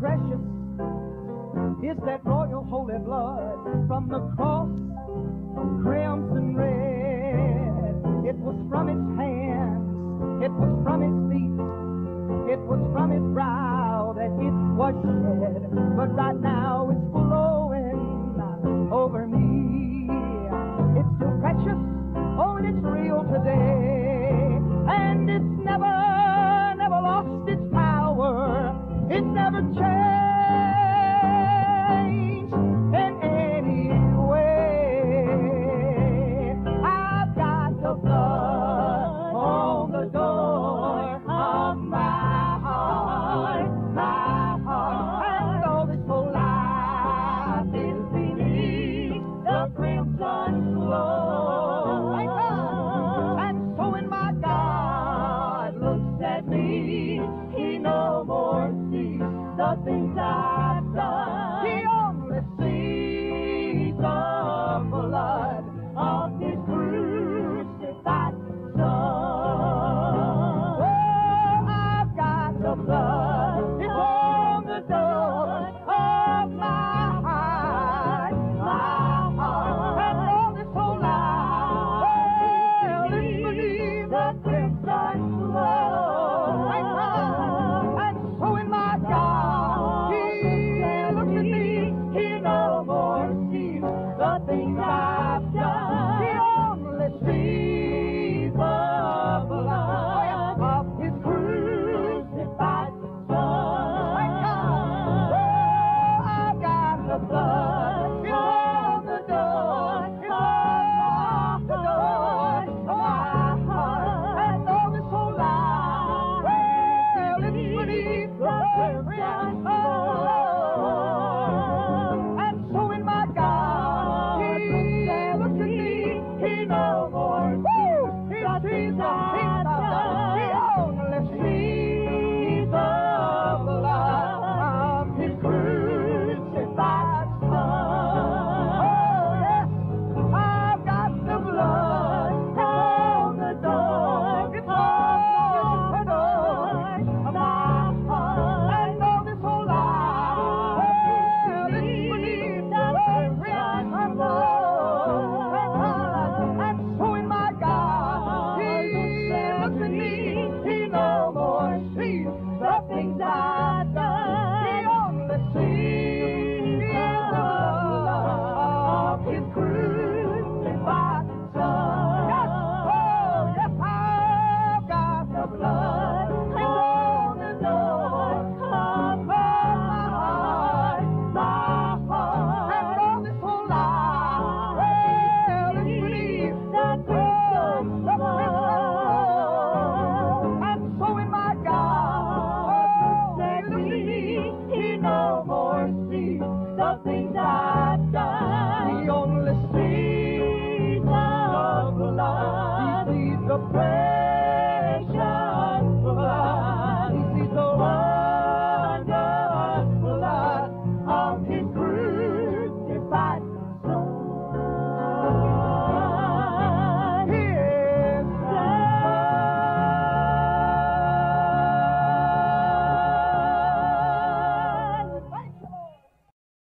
precious is that royal holy blood from the cross, crimson red. It was from his hands, it was from his feet, it was from his brow that it was shed. But right now it's flowing over me. He no more sees the things I've done. something right.